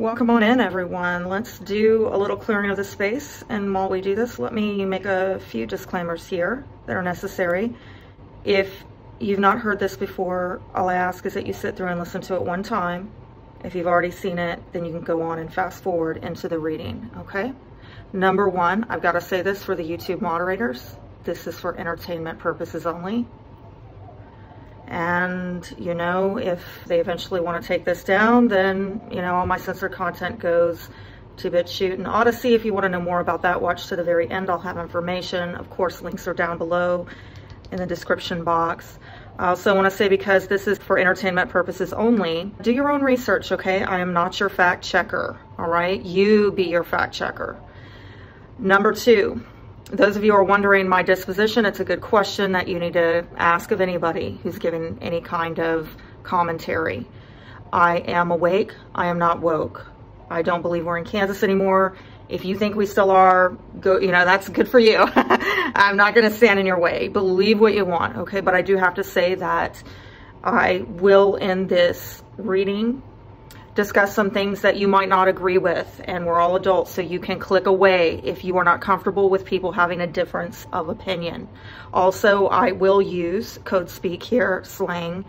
Welcome on in everyone. Let's do a little clearing of the space and while we do this let me make a few disclaimers here that are necessary. If you've not heard this before, all I ask is that you sit through and listen to it one time. If you've already seen it, then you can go on and fast forward into the reading, okay? Number one, I've got to say this for the YouTube moderators. This is for entertainment purposes only. And, you know, if they eventually want to take this down, then, you know, all my censored content goes to BitChute and Odysee. If you want to know more about that, watch to the very end. I'll have information. Of course, links are down below in the description box. I also want to say because this is for entertainment purposes only, do your own research, okay? I am not your fact checker, all right? You be your fact checker. Number two, those of you are wondering my disposition, it's a good question that you need to ask of anybody who's given any kind of commentary. I am awake. I am not woke. I don't believe we're in Kansas anymore. If you think we still are, go, you know, that's good for you. I'm not going to stand in your way. Believe what you want, okay? But I do have to say that I will end this reading discuss some things that you might not agree with and we're all adults so you can click away if you are not comfortable with people having a difference of opinion. Also, I will use code speak here, slang,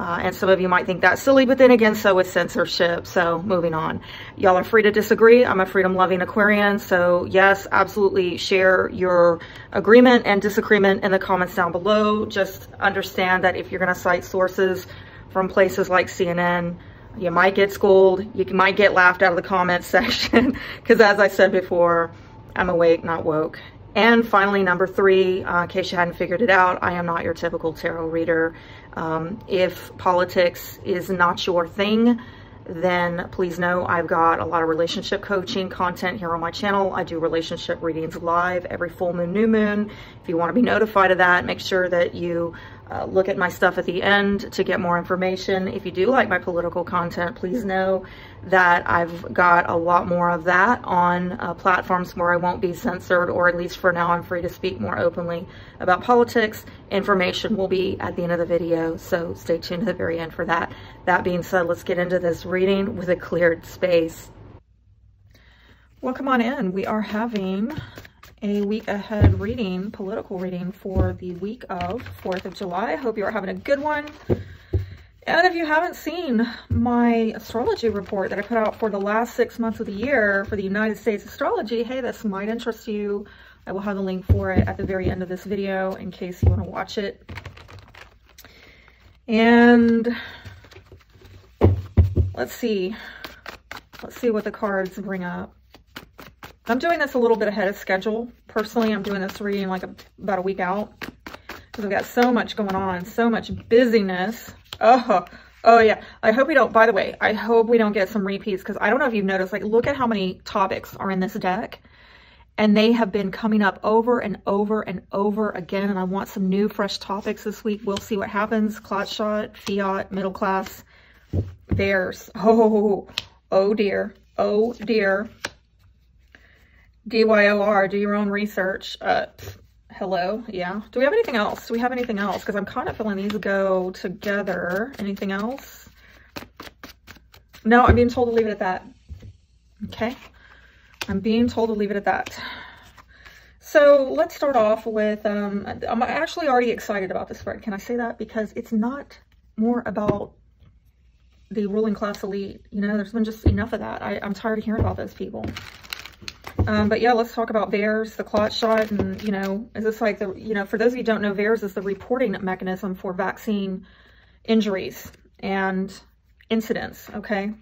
uh, and some of you might think that's silly, but then again, so is censorship. So moving on. Y'all are free to disagree. I'm a freedom loving Aquarian. So yes, absolutely share your agreement and disagreement in the comments down below. Just understand that if you're going to cite sources from places like CNN, you might get schooled. You might get laughed out of the comments section because as I said before, I'm awake, not woke. And finally, number three, uh, in case you hadn't figured it out, I am not your typical tarot reader. Um, if politics is not your thing, then please know I've got a lot of relationship coaching content here on my channel. I do relationship readings live every full moon, new moon. If you want to be notified of that, make sure that you uh, look at my stuff at the end to get more information. If you do like my political content, please know that I've got a lot more of that on uh, platforms where I won't be censored, or at least for now, I'm free to speak more openly about politics. Information will be at the end of the video, so stay tuned to the very end for that. That being said, let's get into this reading with a cleared space. Welcome on in. We are having a week ahead reading, political reading for the week of 4th of July. I hope you're having a good one. And if you haven't seen my astrology report that I put out for the last six months of the year for the United States astrology, hey, this might interest you. I will have the link for it at the very end of this video in case you want to watch it. And let's see. Let's see what the cards bring up. I'm doing this a little bit ahead of schedule. Personally, I'm doing this reading like a, about a week out because I've got so much going on, so much busyness. Oh, oh yeah. I hope we don't, by the way, I hope we don't get some repeats because I don't know if you've noticed, like look at how many topics are in this deck and they have been coming up over and over and over again. And I want some new fresh topics this week. We'll see what happens. Clot shot, fiat, middle class, VAERS. Oh, oh, oh, oh dear. Oh dear. DYOR, do your own research. Uh, hello, yeah. Do we have anything else? Do we have anything else? Because I'm kind of feeling these go together. Anything else? No, I'm being told to leave it at that. Okay. I'm being told to leave it at that. So let's start off with, um, I'm actually already excited about this spread. Can I say that? Because it's not more about the ruling class elite. You know, there's been just enough of that. I, I'm tired of hearing about those people. Um, but yeah, let's talk about VAERS, the clot shot, and, you know, is this like the, you know, for those of you don't know, VAERS is the reporting mechanism for vaccine injuries and incidents, okay?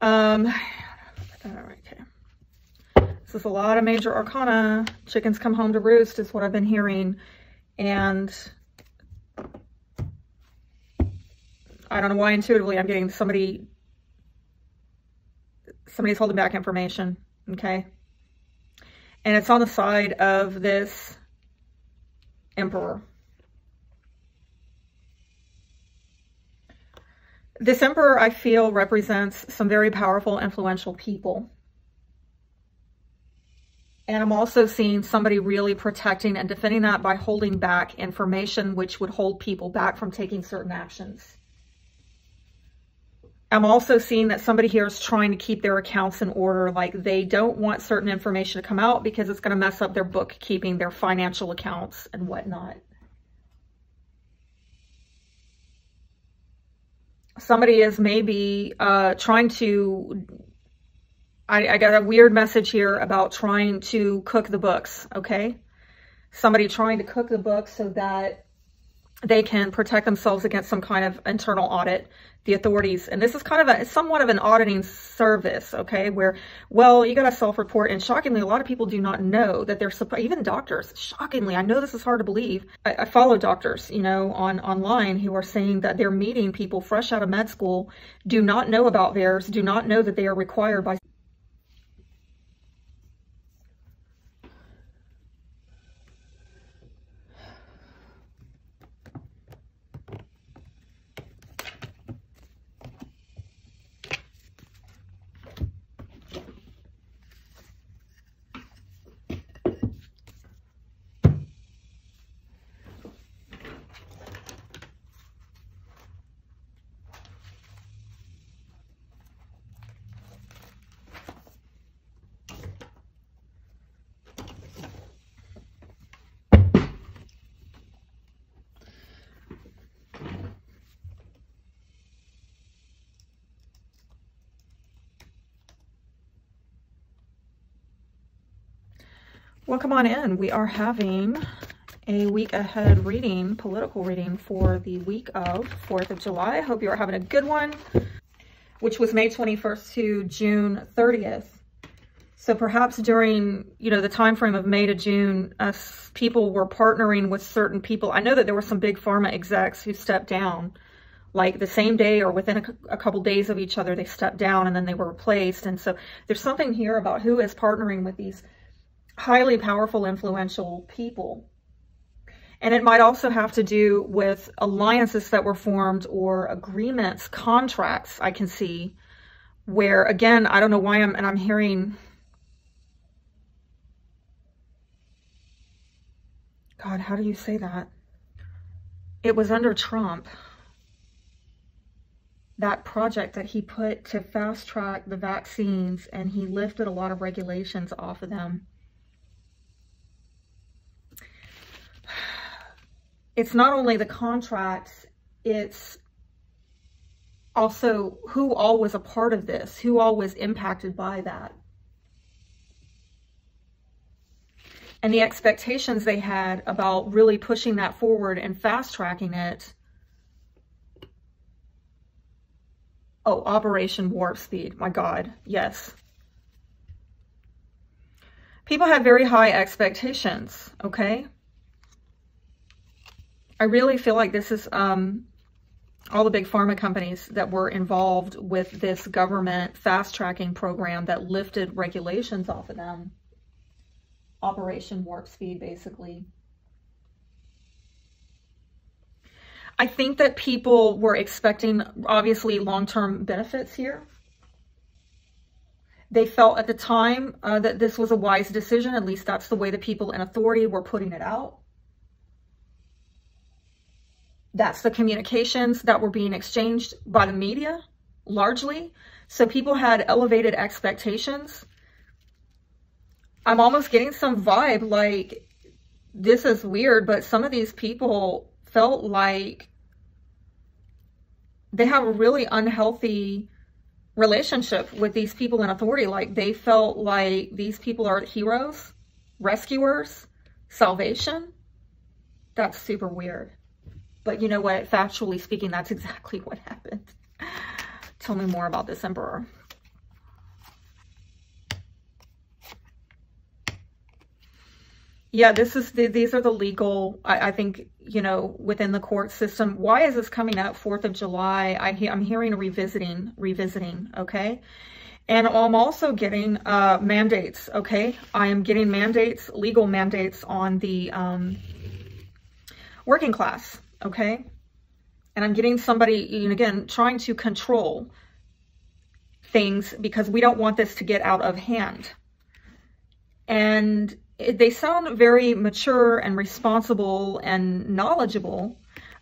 Um, okay. This is a lot of major arcana. Chickens come home to roost is what I've been hearing. And I don't know why intuitively I'm getting somebody somebody's holding back information, okay? And it's on the side of this emperor. This emperor, I feel, represents some very powerful, influential people. And I'm also seeing somebody really protecting and defending that by holding back information which would hold people back from taking certain actions. I'm also seeing that somebody here is trying to keep their accounts in order. Like they don't want certain information to come out because it's going to mess up their bookkeeping, their financial accounts and whatnot. Somebody is maybe uh, trying to, I, I got a weird message here about trying to cook the books, okay? Somebody trying to cook the books so that they can protect themselves against some kind of internal audit the authorities. And this is kind of a somewhat of an auditing service, okay, where, well, you got to self-report. And shockingly, a lot of people do not know that they're, even doctors, shockingly, I know this is hard to believe. I, I follow doctors, you know, on online who are saying that they're meeting people fresh out of med school, do not know about VAERS, do not know that they are required by Well, come on in. We are having a week ahead reading, political reading for the week of 4th of July. I hope you're having a good one, which was May 21st to June 30th. So perhaps during, you know, the time frame of May to June, us people were partnering with certain people. I know that there were some big pharma execs who stepped down like the same day or within a, a, couple days of each other, they stepped down and then they were replaced. And so there's something here about who is partnering with these highly powerful, influential people. And it might also have to do with alliances that were formed or agreements, contracts I can see where, again, I don't know why I'm, and I'm hearing, God, how do you say that? It was under Trump, that project that he put to fast track the vaccines and he lifted a lot of regulations off of them. It's not only the contracts, it's also who all was a part of this, who all was impacted by that. And the expectations they had about really pushing that forward and fast tracking it. Oh, Operation Warp Speed. My God. Yes. People had very high expectations, okay? I really feel like this is um, all the big pharma companies that were involved with this government fast tracking program that lifted regulations off of them. Operation Warp Speed, basically. I think that people were expecting, obviously, long-term benefits here. They felt at the time uh, that this was a wise decision. At least that's the way the people in authority were putting it out. That's the communications that were being exchanged by the media, largely. So people had elevated expectations. I'm almost getting some vibe like, this is weird, but some of these people felt like they have a really unhealthy relationship with these people in authority. Like they felt like these people are heroes, rescuers, salvation. That's super weird. But you know what? Factually speaking, that's exactly what happened. Tell me more about this emperor. Yeah, this is the, these are the legal, I, I, think, you know, within the court system. Why is this coming up 4th of July? I, I'm hearing revisiting, revisiting, okay? And I'm also getting uh, mandates, okay? I am getting mandates, legal mandates on the um, working class, okay? And I'm getting somebody, and again, trying to control things because we don't want this to get out of hand. And they sound very mature and responsible and knowledgeable.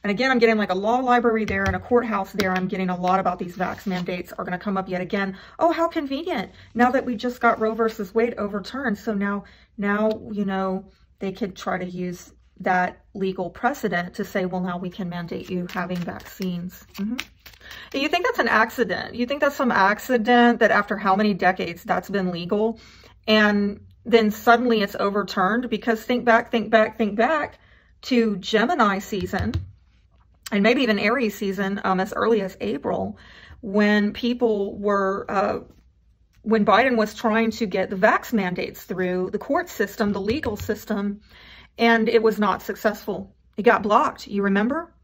And again, I'm getting like a law library there and a courthouse there. I'm getting a lot about these vax mandates are going to come up yet again. Oh, how convenient. Now that we just got Roe versus Wade overturned. So now, now, you know, they could try to use that legal precedent to say, well, now we can mandate you having vaccines. Mm -hmm. You think that's an accident? You think that's some accident that after how many decades that's been legal and then suddenly it's overturned? Because think back, think back, think back to Gemini season and maybe even Aries season um, as early as April when people were, uh, when Biden was trying to get the vax mandates through the court system, the legal system, and it was not successful. It got blocked, you remember?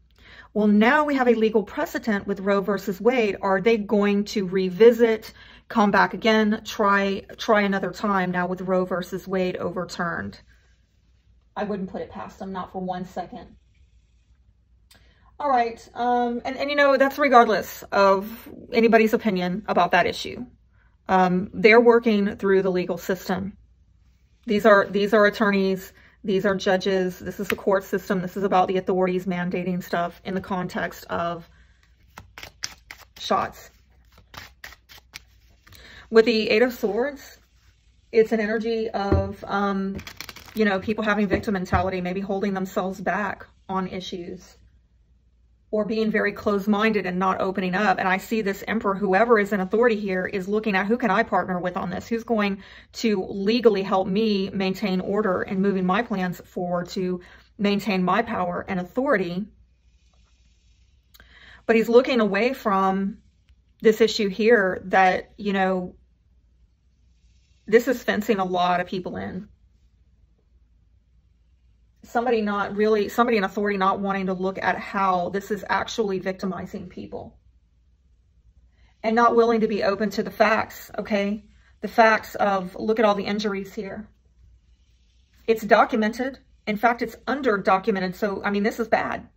Well, now we have a legal precedent with Roe versus Wade. Are they going to revisit, come back again, try try another time now with Roe versus Wade overturned? I wouldn't put it past them, not for one second. All right, um, and, and you know, that's regardless of anybody's opinion about that issue. Um, they're working through the legal system. These are, these are attorneys these are judges. This is the court system. This is about the authorities mandating stuff in the context of shots. With the Eight of Swords, it's an energy of, um, you know, people having victim mentality, maybe holding themselves back on issues or being very closed-minded and not opening up. And I see this emperor, whoever is in authority here, is looking at who can I partner with on this? Who's going to legally help me maintain order and moving my plans forward to maintain my power and authority? But he's looking away from this issue here that, you know, this is fencing a lot of people in somebody not really, somebody in authority not wanting to look at how this is actually victimizing people. And not willing to be open to the facts, okay? The facts of, look at all the injuries here. It's documented. In fact, it's under documented. So, I mean, this is bad.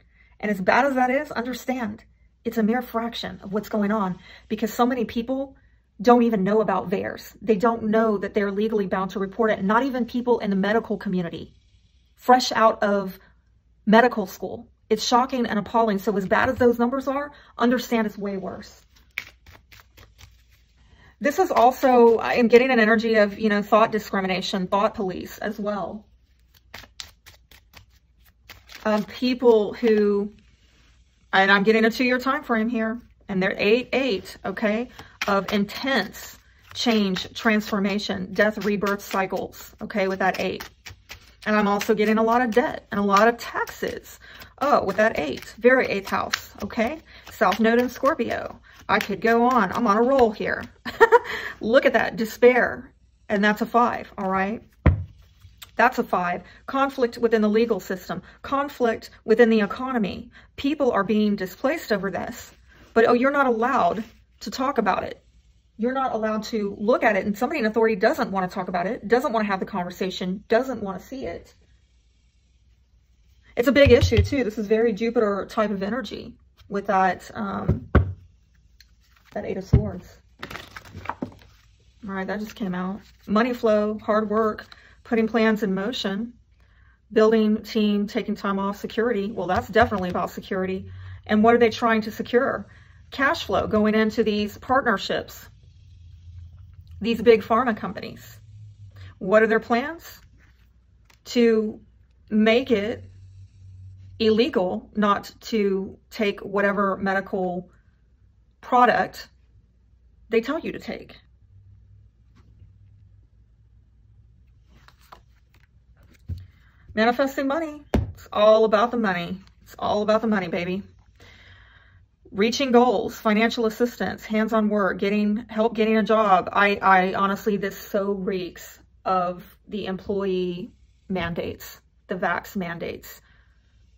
And as bad as that is, understand, it's a mere fraction of what's going on because so many people don't even know about VAERS. They don't know that they're legally bound to report it. Not even people in the medical community fresh out of medical school. It's shocking and appalling. So as bad as those numbers are, understand it's way worse. This is also, I am getting an energy of, you know, thought discrimination, thought police as well. Um, people who, and I'm getting a two-year time frame here, and they're 8-8, okay, of intense change, transformation, death, rebirth cycles, okay, with that 8. And I'm also getting a lot of debt and a lot of taxes. Oh, with that eight, very eighth house, okay? South Node in Scorpio. I could go on. I'm on a roll here. Look at that, despair. And that's a five, all right? That's a five. Conflict within the legal system. Conflict within the economy. People are being displaced over this. But, oh, you're not allowed to talk about it you're not allowed to look at it and somebody in authority doesn't want to talk about it, doesn't want to have the conversation, doesn't want to see it. It's a big issue too. This is very Jupiter type of energy with that, um, that Eight of Swords. All right, that just came out. Money flow, hard work, putting plans in motion, building team, taking time off, security. Well, that's definitely about security. And what are they trying to secure? Cash flow going into these partnerships these big pharma companies. What are their plans? To make it illegal not to take whatever medical product they tell you to take. Manifesting money. It's all about the money. It's all about the money, baby reaching goals, financial assistance, hands-on work, getting help getting a job. I, I honestly, this so reeks of the employee mandates, the vax mandates.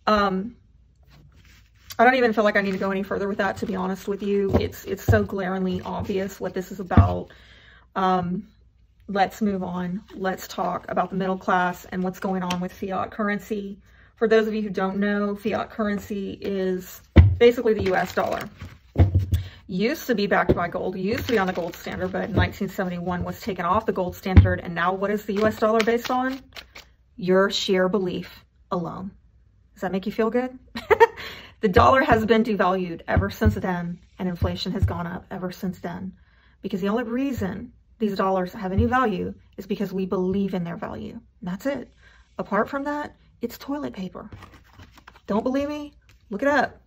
Um, I don't even feel like I need to go any further with that, to be honest with you. It's, it's so glaringly obvious what this is about. Um, let's move on. Let's talk about the middle class and what's going on with fiat currency. For those of you who don't know, fiat currency is basically the US dollar. Used to be backed by gold, used to be on the gold standard, but in 1971 was taken off the gold standard. And now what is the US dollar based on? Your sheer belief alone. Does that make you feel good? The dollar has been devalued ever since then, and inflation has gone up ever since then. Because the only reason these dollars have any value is because we believe in their value. And that's it. Apart from that, it's toilet paper. Don't believe me? Look it up.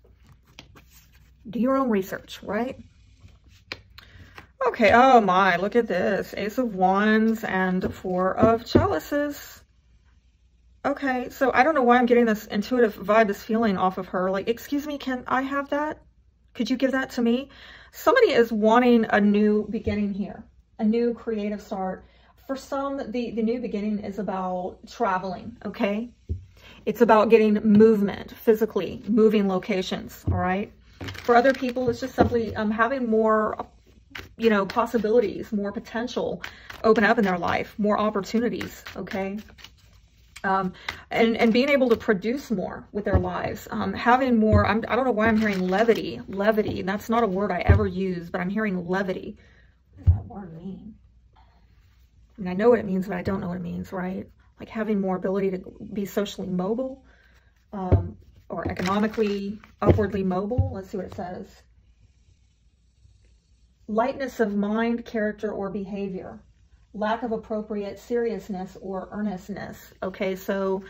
Do your own research, right? Okay, oh my, look at this. Ace of Wands and Four of Chalices. Okay, so I don't know why I'm getting this intuitive vibe, this feeling off of her. Like, excuse me, can I have that? Could you give that to me? Somebody is wanting a new beginning here, a new creative start. For some, the, the new beginning is about traveling, okay? It's about getting movement, physically, moving locations, all right? For other people, it's just simply um, having more, you know, possibilities, more potential open up in their life, more opportunities, okay? Um, and, and being able to produce more with their lives, um, having more, I'm, I don't know why I'm hearing levity, levity. That's not a word I ever use, but I'm hearing levity. What does that word mean? Mean, I know what it means, but I don't know what it means, right? Like having more ability to be socially mobile um, or economically upwardly mobile. Let's see what it says. Lightness of mind, character, or behavior lack of appropriate seriousness or earnestness. Okay, so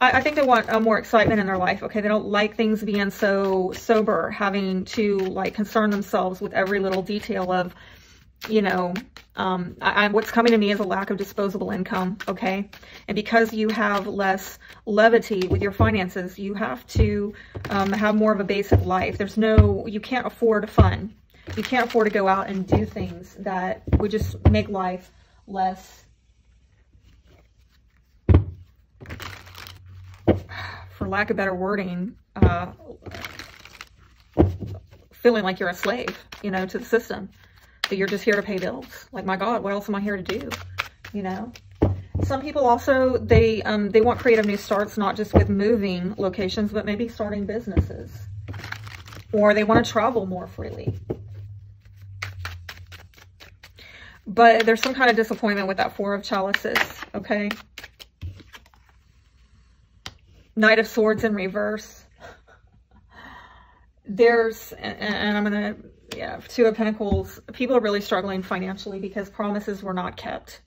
I, I, think they want a more excitement in their life. Okay, they don't like things being so sober, having to like concern themselves with every little detail of, you know, um, I, what's coming to me is a lack of disposable income. Okay, and because you have less levity with your finances, you have to um, have more of a basic life. There's no, you can't afford fun. You can't afford to go out and do things that would just make life less for lack of better wording, uh, feeling like you're a slave, you know, to the system. That you're just here to pay bills. Like, my God, what else am I here to do? You know? Some people also, they, um, they want creative new starts, not just with moving locations, but maybe starting businesses. Or they want to travel more freely. But there's some kind of disappointment with that Four of Chalices, okay? Knight of Swords in reverse. There's, and I'm going to, yeah, Two of Pentacles. People are really struggling financially because promises were not kept.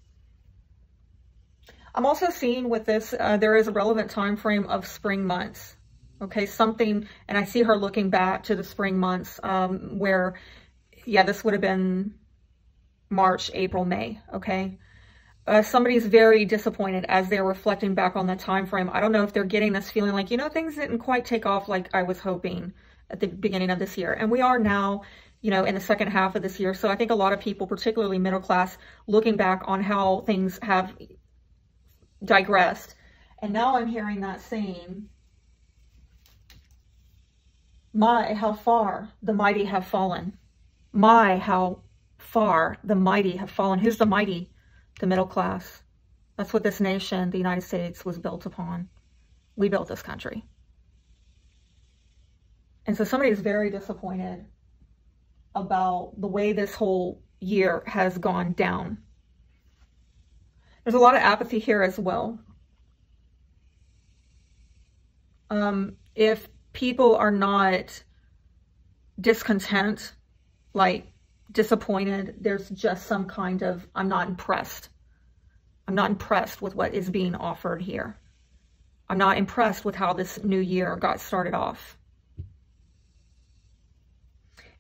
I'm also seeing with this, uh, there is a relevant time frame of spring months. Okay, something, and I see her looking back to the spring months um, where, yeah, this would have been March, April, May, okay? Uh, somebody's very disappointed as they're reflecting back on that time frame. I don't know if they're getting this feeling like, you know, things didn't quite take off like I was hoping at the beginning of this year. And we are now, you know, in the second half of this year. So I think a lot of people, particularly middle class, looking back on how things have digressed. And now I'm hearing that same, my, how far the mighty have fallen. My, how far the mighty have fallen. Who's the mighty? The middle class. That's what this nation, the United States, was built upon. We built this country. And so somebody is very disappointed about the way this whole year has gone down. There's a lot of apathy here as well. Um, if people are not discontent, like disappointed. There's just some kind of, I'm not impressed. I'm not impressed with what is being offered here. I'm not impressed with how this new year got started off.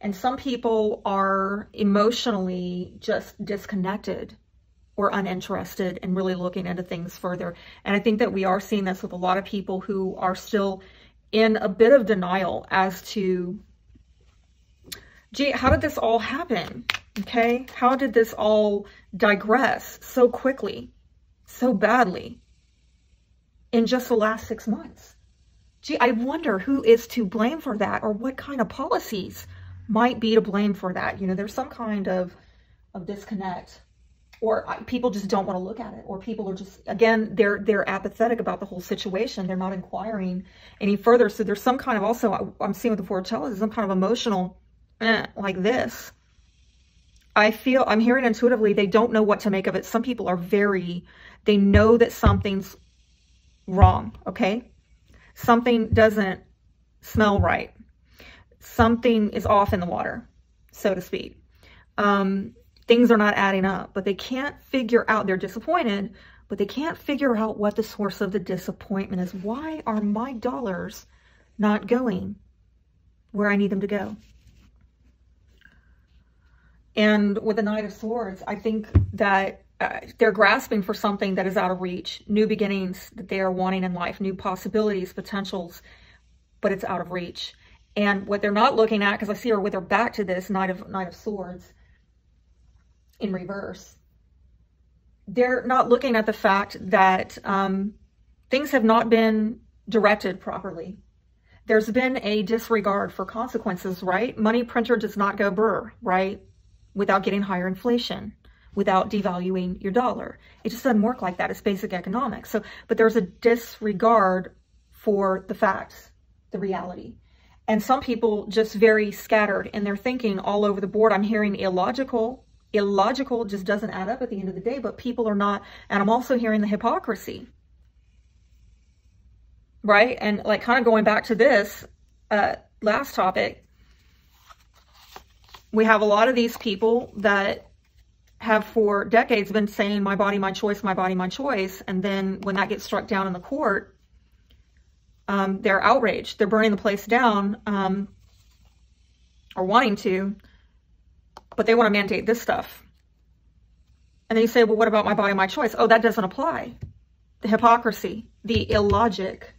And some people are emotionally just disconnected or uninterested in really looking into things further. And I think that we are seeing this with a lot of people who are still in a bit of denial as to gee, how did this all happen? Okay, how did this all digress so quickly, so badly in just the last six months? Gee, I wonder who is to blame for that or what kind of policies might be to blame for that. You know, there's some kind of, of disconnect or people just don't want to look at it or people are just again they're they're apathetic about the whole situation they're not inquiring any further so there's some kind of also i'm seeing with the four of some kind of emotional eh, like this, I feel, I'm hearing intuitively, they don't know what to make of it. Some people are very, they know that something's wrong, okay? Something doesn't smell right. Something is off in the water, so to speak. Um, things are not adding up, but they can't figure out, they're disappointed, but they can't figure out what the source of the disappointment is. Why are my dollars not going where I need them to go? And with the Knight of Swords, I think that uh, they're grasping for something that is out of reach, new beginnings that they are wanting in life, new possibilities, potentials, but it's out of reach. And what they're not looking at, because I see her with her back to this Knight of Knight of Swords in reverse, they're not looking at the fact that um, things have not been directed properly. There's been a disregard for consequences, right? Money printer does not go burr, right? Without getting higher inflation, without devaluing your dollar. It just doesn't work like that. It's basic economics. So, but there's a disregard for the facts, the reality. And some people just very scattered in their thinking all over the board. I'm hearing illogical illogical just doesn't add up at the end of the day, but people are not, and I'm also hearing the hypocrisy, right? And like kind of going back to this uh, last topic, we have a lot of these people that have for decades been saying my body, my choice, my body, my choice. And then when that gets struck down in the court, um, they're outraged. They're burning the place down um, or wanting to but they want to mandate this stuff. And then you say, well, what about my body, my choice? Oh, that doesn't apply. The hypocrisy, the illogic.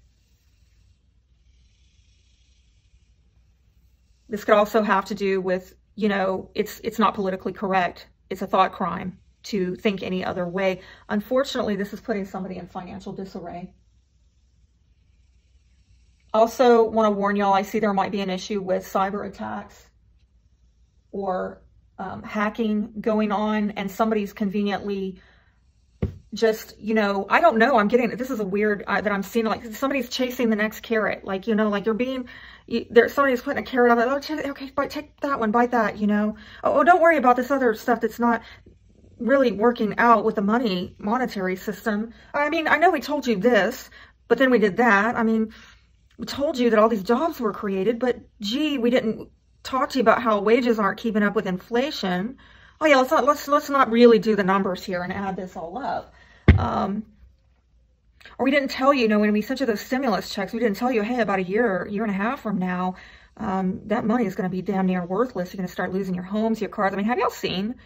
This could also have to do with, you know, it's it's not politically correct. It's a thought crime to think any other way. Unfortunately, this is putting somebody in financial disarray. Also want to warn y'all, I see there might be an issue with cyber attacks or um, hacking going on and somebody's conveniently just, you know, I don't know. I'm getting, this is a weird uh, that I'm seeing, like somebody's chasing the next carrot. Like, you know, like you're being, you, there, somebody's putting a carrot on it. Oh, okay, bite, take that one, bite that, you know. Oh, oh, don't worry about this other stuff that's not really working out with the money monetary system. I mean, I know we told you this, but then we did that. I mean, told you that all these jobs were created, but gee, we didn't talk to you about how wages aren't keeping up with inflation. Oh yeah, let's not let's let's not really do the numbers here and add this all up. Um, or we didn't tell you, you know, when we sent you those stimulus checks, we didn't tell you, hey, about a year, year and a half from now, um, that money is going to be damn near worthless. You're going to start losing your homes, your cars. I mean, have y'all seen?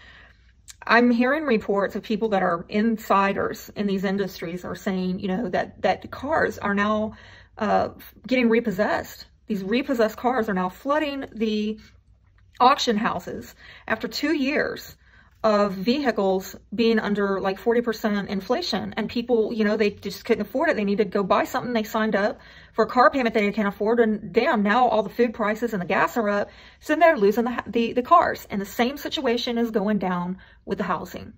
I'm hearing reports of people that are insiders in these industries are saying, you know, that that cars are now uh, getting repossessed these repossessed cars are now flooding the auction houses after two years of vehicles being under like 40% inflation and people, you know, they just couldn't afford it. They needed to go buy something. They signed up for a car payment they can't afford. And damn, now all the food prices and the gas are up. So they're losing the, the, the cars. And the same situation is going down with the housing.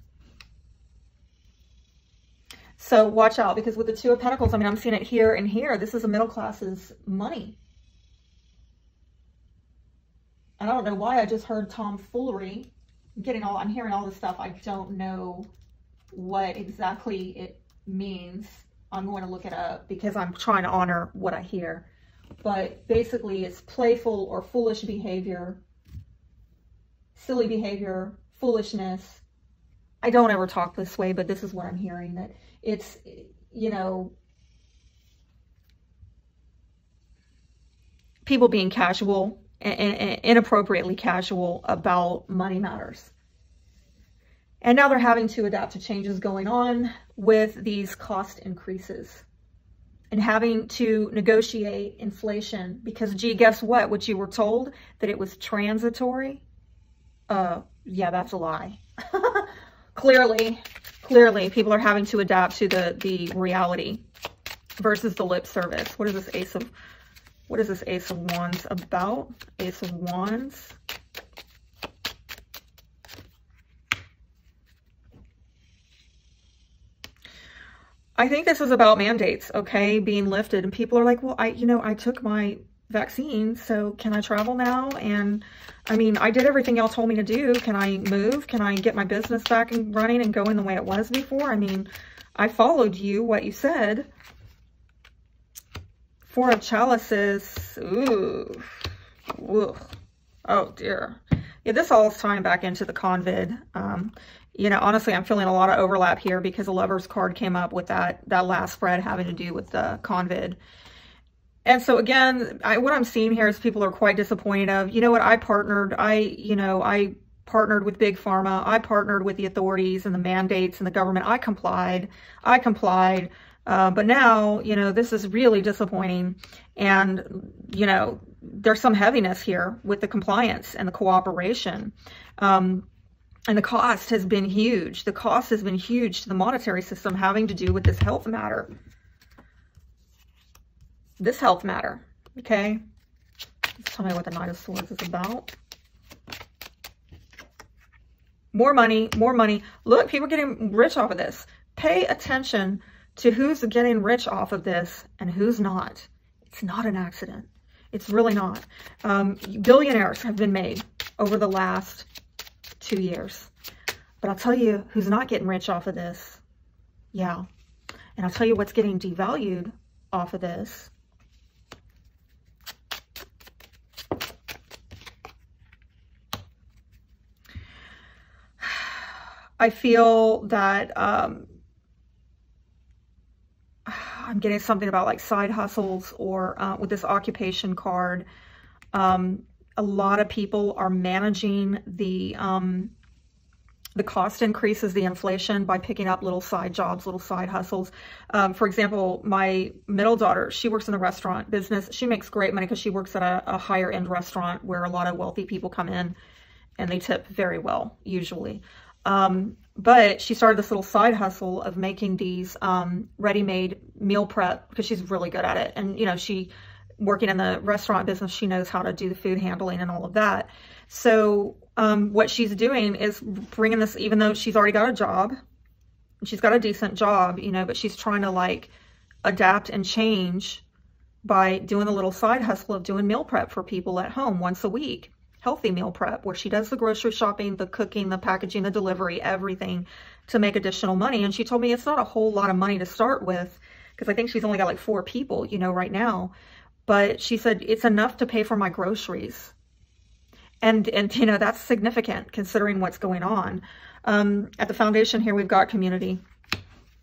So watch out because with the Two of Pentacles, I mean, I'm seeing it here and here. This is a middle class's money. And I don't know why I just heard tomfoolery. I'm getting all, I'm hearing all this stuff. I don't know what exactly it means. I'm going to look it up because I'm trying to honor what I hear. But basically it's playful or foolish behavior, silly behavior, foolishness. I don't ever talk this way, but this is what I'm hearing, that it's, you know, people being casual and inappropriately casual about money matters. And now they're having to adapt to changes going on with these cost increases and having to negotiate inflation because, gee, guess what? What you were told that it was transitory? Uh, yeah, that's a lie. clearly, clearly, people are having to adapt to the, the reality versus the lip service. What is this Ace of what is this Ace of Wands about? Ace of Wands. I think this is about mandates, okay, being lifted. And people are like, well, I, you know, I took my vaccine, so can I travel now? And I mean, I did everything y'all told me to do. Can I move? Can I get my business back and running and going the way it was before? I mean, I followed you, what you said Four of Chalices. Ooh. Ooh. Oh, dear. Yeah, this all is tying back into the convid. Um, you know, honestly, I'm feeling a lot of overlap here because the Lover's card came up with that, that last spread having to do with the convid. And so again, I, what I'm seeing here is people are quite disappointed of, you know what, I partnered, I, you know, I partnered with Big Pharma, I partnered with the authorities and the mandates and the government, I complied, I complied, uh, but now, you know, this is really disappointing. And, you know, there's some heaviness here with the compliance and the cooperation. Um, and the cost has been huge. The cost has been huge to the monetary system having to do with this health matter this health matter, okay? Tell me what the Knight of Swords is about. More money, more money. Look, people are getting rich off of this. Pay attention to who's getting rich off of this and who's not. It's not an accident. It's really not. Um, billionaires have been made over the last two years. But I'll tell you who's not getting rich off of this. Yeah. And I'll tell you what's getting devalued off of this. I feel that um, I'm getting something about like side hustles or uh, with this occupation card. Um, a lot of people are managing the um, the cost increases, the inflation by picking up little side jobs, little side hustles. Um, for example, my middle daughter, she works in the restaurant business. She makes great money because she works at a, a higher end restaurant where a lot of wealthy people come in and they tip very well, usually. Um, but she started this little side hustle of making these um, ready-made meal prep because she's really good at it. And, you know, she working in the restaurant business, she knows how to do the food handling and all of that. So um, what she's doing is bringing this, even though she's already got a job, she's got a decent job, you know, but she's trying to like adapt and change by doing a little side hustle of doing meal prep for people at home once a week healthy meal prep where she does the grocery shopping, the cooking, the packaging, the delivery, everything to make additional money. And she told me it's not a whole lot of money to start with because I think she's only got like four people, you know, right now. But she said it's enough to pay for my groceries. And, and you know, that's significant considering what's going on. Um, at the foundation here, we've got community.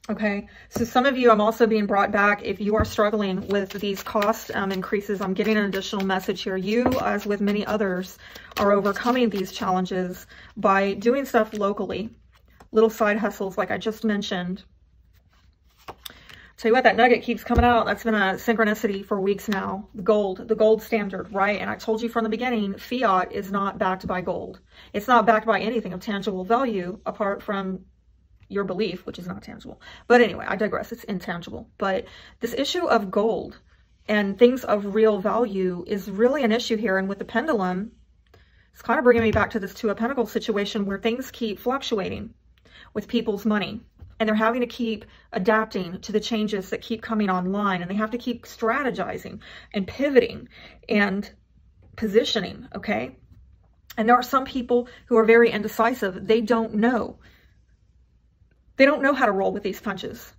Okay, so some of you, I'm also being brought back. If you are struggling with these cost um, increases, I'm getting an additional message here. You, as with many others, are overcoming these challenges by doing stuff locally. Little side hustles, like I just mentioned. Tell you what, that nugget keeps coming out. That's been a synchronicity for weeks now. The gold, the gold standard, right? And I told you from the beginning, fiat is not backed by gold. It's not backed by anything of tangible value apart from your belief, which is not tangible. But anyway, I digress. It's intangible. But this issue of gold and things of real value is really an issue here. And with the pendulum, it's kind of bringing me back to this Two of Pentacles situation where things keep fluctuating with people's money. And they're having to keep adapting to the changes that keep coming online. And they have to keep strategizing and pivoting and positioning, okay? And there are some people who are very indecisive. They don't know. They don't know how to roll with these punches.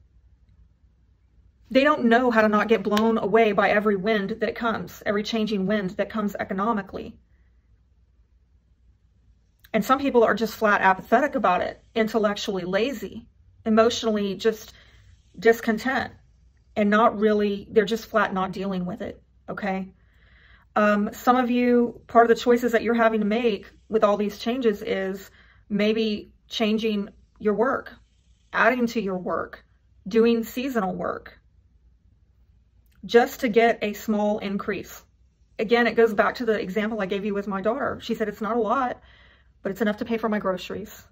They don't know how to not get blown away by every wind that comes, every changing wind that comes economically. And some people are just flat apathetic about it, intellectually lazy, emotionally just discontent, and not really, they're just flat not dealing with it, okay? Um, some of you, part of the choices that you're having to make with all these changes is maybe changing your work, adding to your work, doing seasonal work, just to get a small increase. Again, it goes back to the example I gave you with my daughter. She said, it's not a lot, but it's enough to pay for my groceries.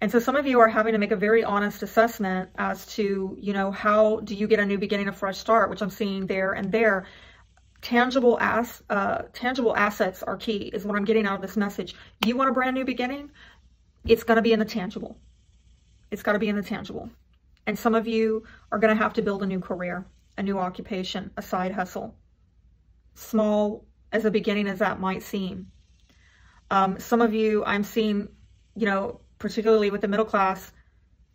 And so some of you are having to make a very honest assessment as to, you know, how do you get a new beginning, a fresh start, which I'm seeing there and there. Tangible ass, uh, tangible assets are key is what I'm getting out of this message. You want a brand new beginning? It's going to be in the tangible. It's got to be in the tangible. And some of you are going to have to build a new career, a new occupation, a side hustle. Small as a beginning as that might seem. Um, some of you, I'm seeing, you know, particularly with the middle class,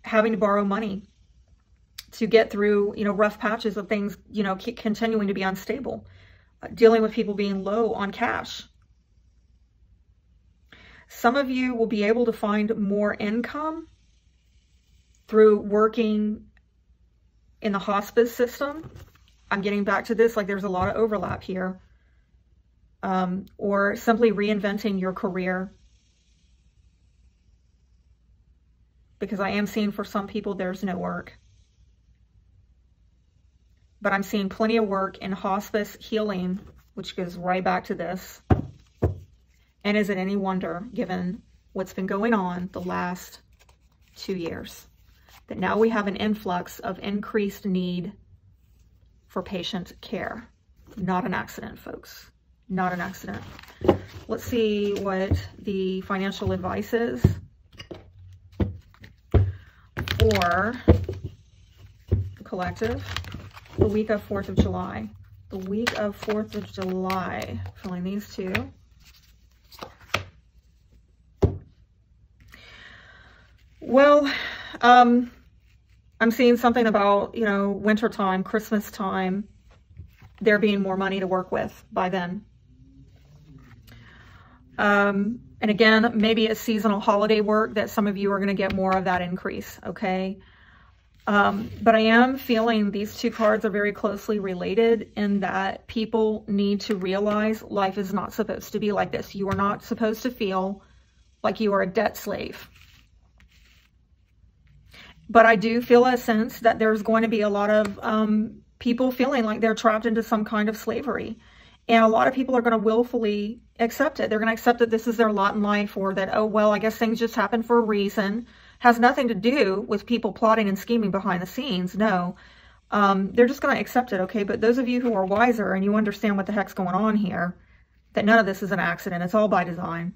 having to borrow money to get through, you know, rough patches of things, you know, continuing to be unstable, uh, dealing with people being low on cash. Some of you will be able to find more income through working in the hospice system. I'm getting back to this, like there's a lot of overlap here. Um, or simply reinventing your career. Because I am seeing for some people there's no work. But I'm seeing plenty of work in hospice healing, which goes right back to this. And is it any wonder, given what's been going on the last two years, that now we have an influx of increased need for patient care? Not an accident, folks. Not an accident. Let's see what the financial advice is for the collective the week of 4th of July. The week of 4th of July. Filling these two. Well, um, I'm seeing something about, you know, winter time, Christmas time, there being more money to work with by then. Um, and again, maybe a seasonal holiday work that some of you are going to get more of that increase, okay? Um, but I am feeling these two cards are very closely related in that people need to realize life is not supposed to be like this. You are not supposed to feel like you are a debt slave. But I do feel a sense that there's going to be a lot of um, people feeling like they're trapped into some kind of slavery. And a lot of people are going to willfully accept it. They're going to accept that this is their lot in life or that, oh, well, I guess things just happen for a reason. Has nothing to do with people plotting and scheming behind the scenes. No. Um, they're just going to accept it, okay? But those of you who are wiser and you understand what the heck's going on here, that none of this is an accident. It's all by design.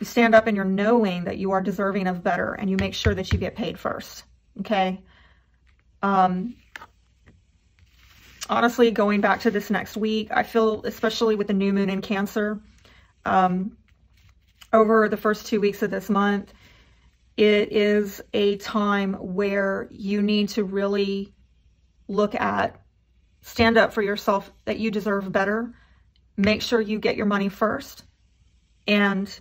You stand up and you're knowing that you are deserving of better and you make sure that you get paid first. Okay. Um, honestly, going back to this next week, I feel, especially with the new moon in Cancer, um, over the first two weeks of this month, it is a time where you need to really look at, stand up for yourself that you deserve better. Make sure you get your money first and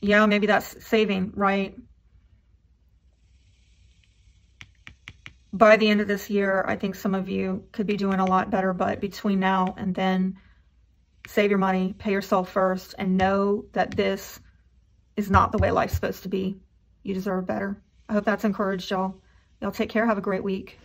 yeah, maybe that's saving, right? By the end of this year, I think some of you could be doing a lot better, but between now and then, save your money, pay yourself first, and know that this is not the way life's supposed to be. You deserve better. I hope that's encouraged y'all. Y'all take care. Have a great week.